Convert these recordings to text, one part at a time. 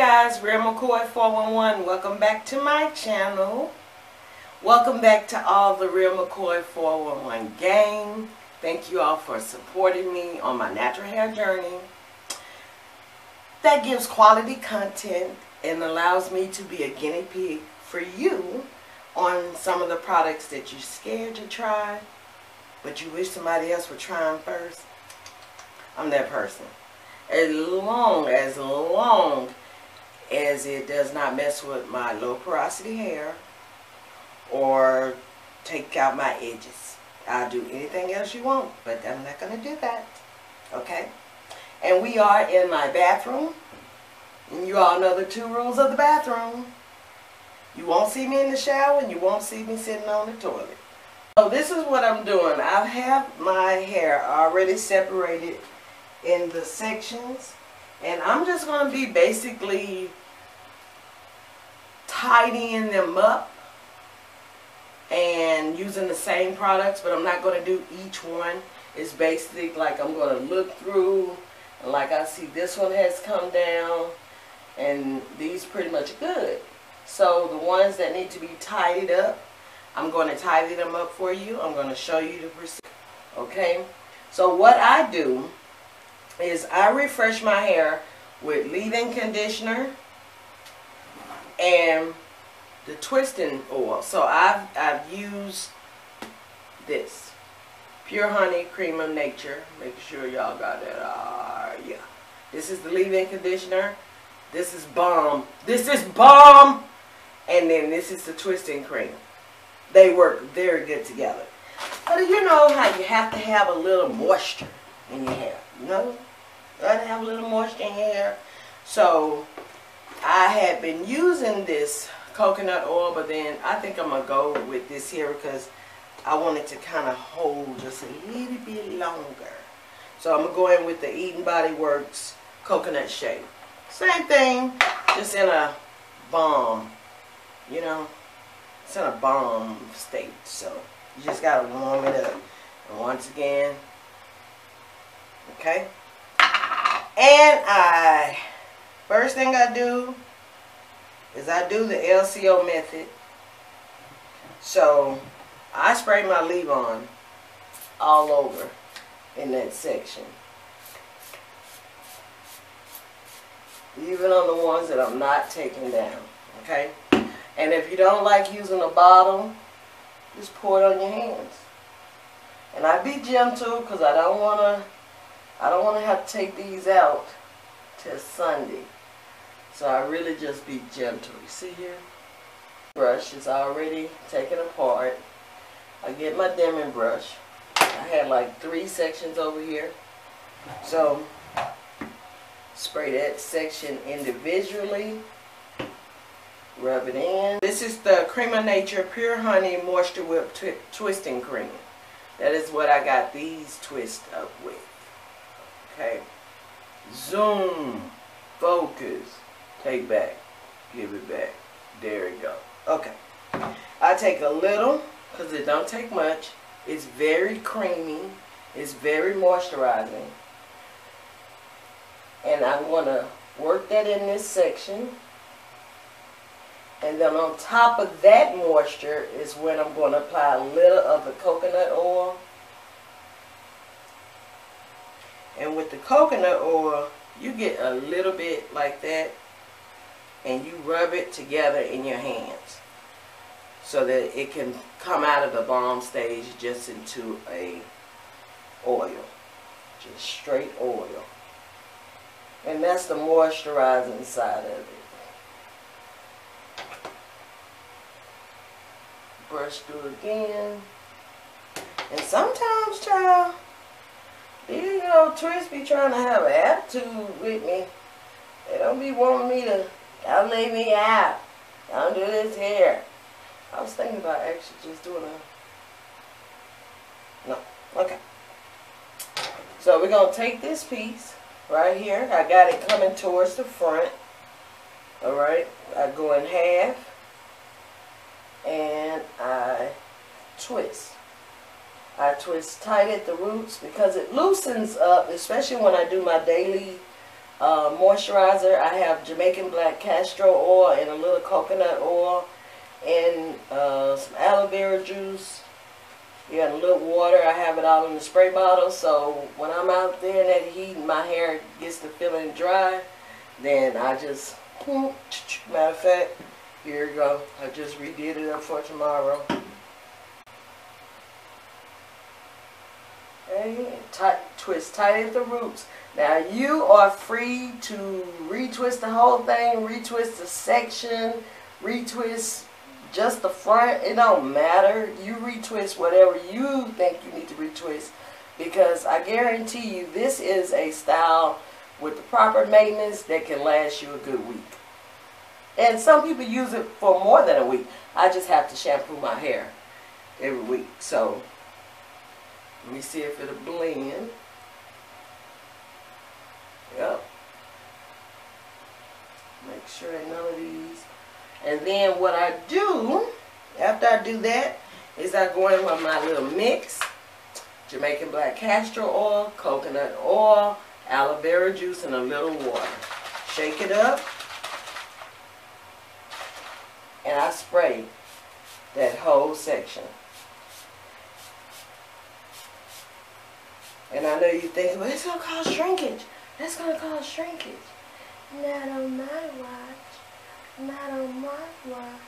guys, Real McCoy 411. Welcome back to my channel. Welcome back to all the Real McCoy 411 gang. Thank you all for supporting me on my natural hair journey. That gives quality content and allows me to be a guinea pig for you on some of the products that you're scared to try, but you wish somebody else would try them first. I'm that person. As long, as long as it does not mess with my low porosity hair or take out my edges. I'll do anything else you want, but I'm not going to do that. Okay? And we are in my bathroom. And you all know the two rules of the bathroom. You won't see me in the shower and you won't see me sitting on the toilet. So this is what I'm doing. I have my hair already separated in the sections. And I'm just going to be basically tidying them up and using the same products, but I'm not going to do each one. It's basically like I'm going to look through, and like I see this one has come down, and these pretty much good. So the ones that need to be tidied up, I'm going to tidy them up for you. I'm going to show you the procedure. Okay? So what I do is I refresh my hair with leave-in conditioner and the twisting oil. So I've, I've used this. Pure Honey Cream of Nature. Make sure y'all got that. Uh, yeah. This is the leave-in conditioner. This is bomb. This is bomb. And then this is the twisting cream. They work very good together. But you know how you have to have a little moisture in your hair. You know? Have a little moisture in hair. So I had been using this coconut oil, but then I think I'm going to go with this here because I want it to kind of hold just a little bit longer. So I'm going to go in with the Eden Body Works Coconut Shea. Same thing, just in a balm, you know, it's in a balm state. So you just got to warm it up. And once again, okay. And I, first thing I do is I do the LCO method. So I spray my leave-on all over in that section. Even on the ones that I'm not taking down. Okay? And if you don't like using a bottle, just pour it on your hands. And I be gentle because I don't want to I don't want to have to take these out till Sunday. So I really just be gentle. You see here? Brush is already taken apart. I get my Denman brush. I had like three sections over here. So spray that section individually. Rub it in. This is the Cream of Nature Pure Honey Moisture Whip twi Twisting Cream. That is what I got these twist up with. Okay. Zoom. Focus. Take back. Give it back. There we go. Okay. I take a little because it don't take much. It's very creamy. It's very moisturizing. And I'm going to work that in this section. And then on top of that moisture is when I'm going to apply a little of the coconut oil. And with the coconut oil, you get a little bit like that and you rub it together in your hands so that it can come out of the balm stage just into a oil. Just straight oil. And that's the moisturizing side of it. Brush through again. And sometimes, child, you know, Twist be trying to have an attitude with me. They don't be wanting me to, don't leave me out. Don't do this here. I was thinking about actually just doing a, no, okay. So we're going to take this piece right here. I got it coming towards the front. Alright, I go in half and I twist. I twist tight at the roots because it loosens up, especially when I do my daily uh, moisturizer. I have Jamaican black castor oil and a little coconut oil and uh, some aloe vera juice. You and a little water. I have it all in the spray bottle. So when I'm out there in that heat and my hair gets to feeling dry, then I just, matter of fact, here you go. I just redid it up for tomorrow. Twist tight at the roots. Now you are free to retwist the whole thing, retwist the section, retwist just the front. It don't matter. You retwist whatever you think you need to retwist because I guarantee you this is a style with the proper maintenance that can last you a good week. And some people use it for more than a week. I just have to shampoo my hair every week. So let me see if it'll blend. Yep. Make sure none of these. And then what I do, after I do that, is I go in with my little mix. Jamaican black castor oil, coconut oil, aloe vera juice, and a little water. Shake it up. And I spray that whole section. I know you think, well, it's going to cause shrinkage. That's going to cause shrinkage. Not on my watch. Not on my watch.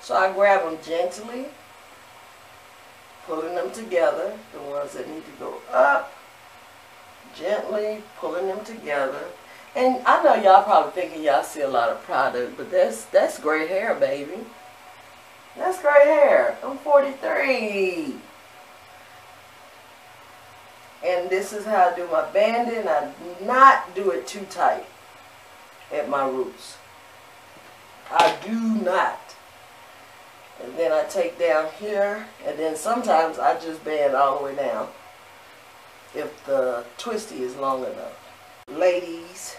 So I grab them gently, pulling them together, the ones that need to go up, gently pulling them together. And I know y'all probably thinking y'all see a lot of product, but that's that's gray hair, baby. That's gray hair. I'm 43. And this is how I do my banding. I do not do it too tight at my roots. I do not. And then I take down here, and then sometimes I just band all the way down if the twisty is long enough. Ladies,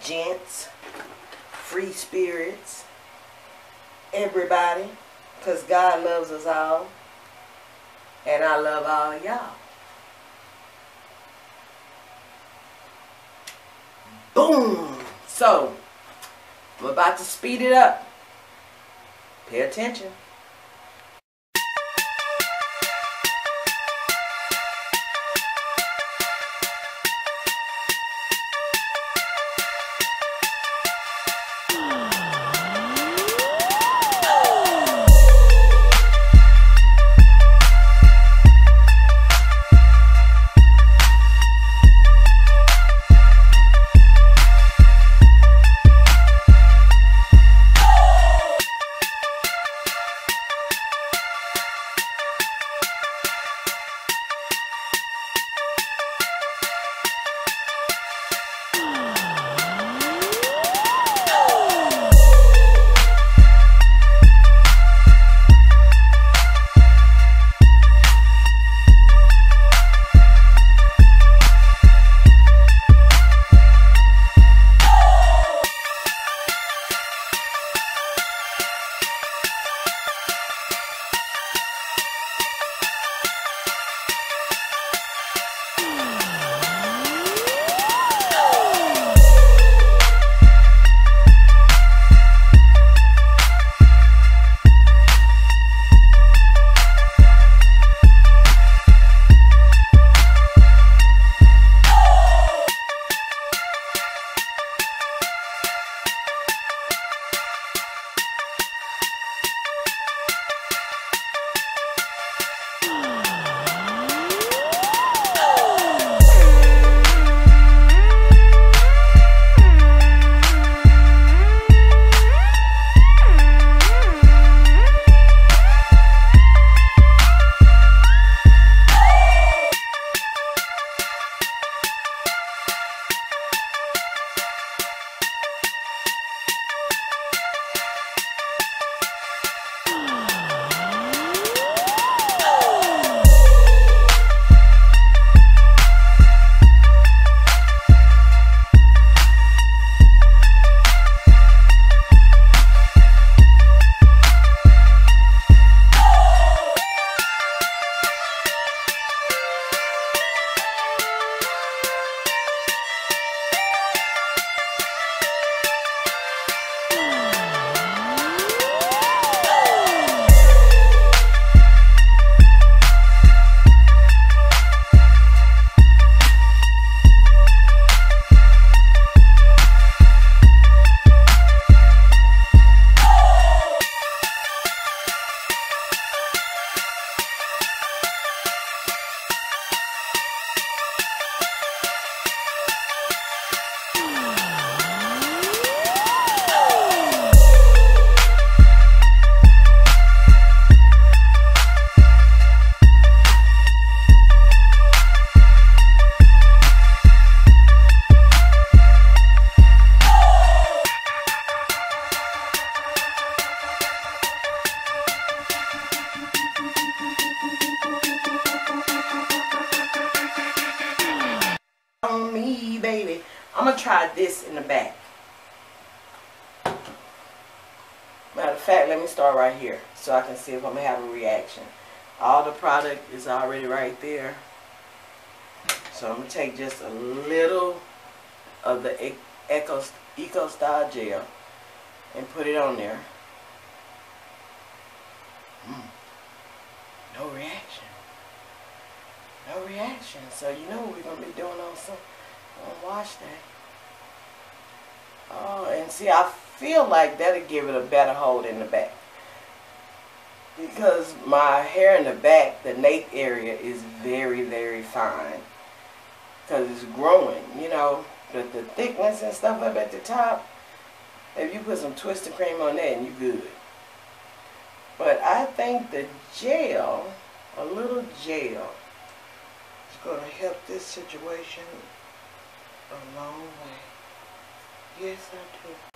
gents, free spirits, everybody, because God loves us all, and I love all y'all. Boom! So, I'm about to speed it up. Pay attention. Matter of fact, let me start right here so I can see if I'm going to have a reaction. All the product is already right there. So I'm going to take just a little of the Eco, Eco Style Gel and put it on there. Mm. No reaction. No reaction. So you know what we're going to be doing on some on wash day. Oh, and see, I feel like that'll give it a better hold in the back. Because my hair in the back, the nape area, is very, very fine. Because it's growing, you know. The, the thickness and stuff up at the top, if you put some twisted cream on that, and you're good. But I think the gel, a little gel, is going to help this situation a long way. Yes, I do.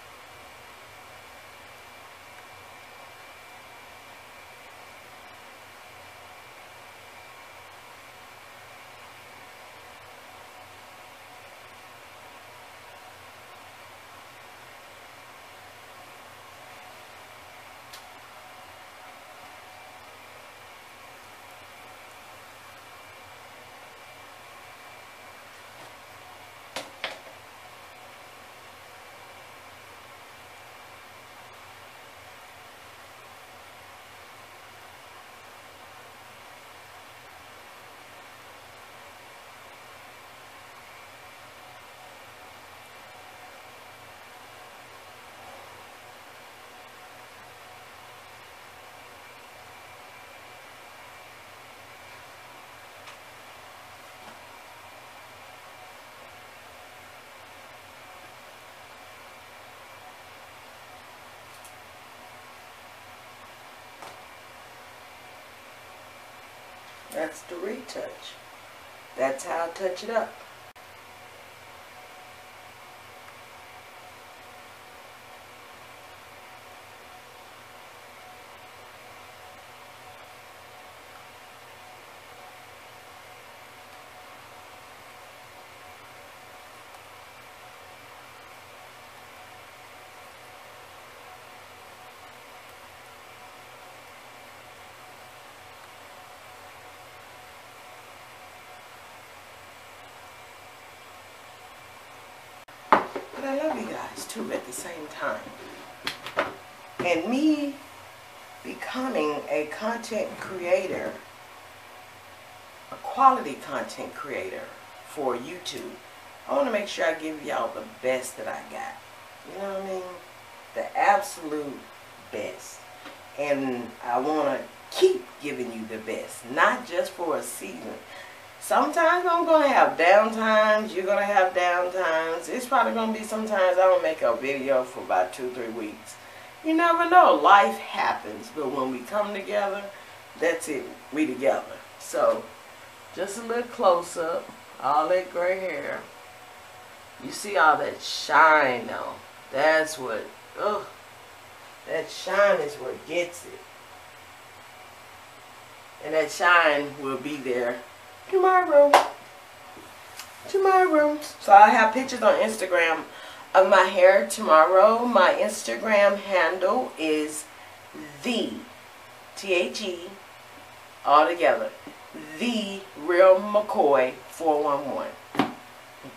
That's the retouch. That's how I touch it up. I love you guys too at the same time. And me becoming a content creator, a quality content creator for YouTube, I want to make sure I give y'all the best that I got. You know what I mean? The absolute best. And I want to keep giving you the best, not just for a season. Sometimes I'm going to have downtimes. You're going to have downtimes. It's probably going to be sometimes I don't make a video for about two, three weeks. You never know. Life happens. But when we come together, that's it. We together. So, just a little close up. All that gray hair. You see all that shine though. That's what, ugh. That shine is what gets it. And that shine will be there tomorrow. Tomorrow. So I have pictures on Instagram of my hair tomorrow. My Instagram handle is the T-H-E all together. The Real McCoy 411.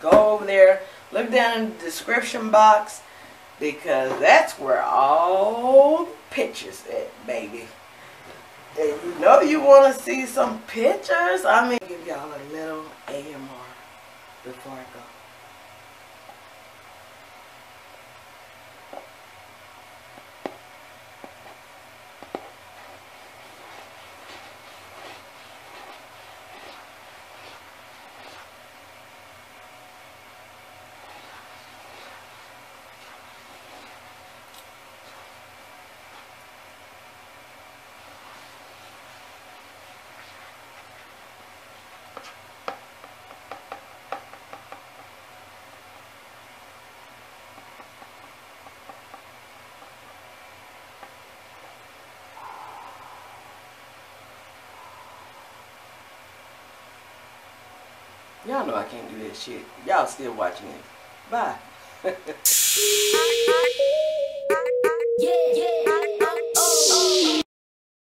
Go over there. Look down in the description box because that's where all the pictures at, baby. And you know you want to see some pictures. I mean, give y'all a little AMR before I go. Y'all know I can't do that shit. Y'all still watching it. Bye. yeah, yeah.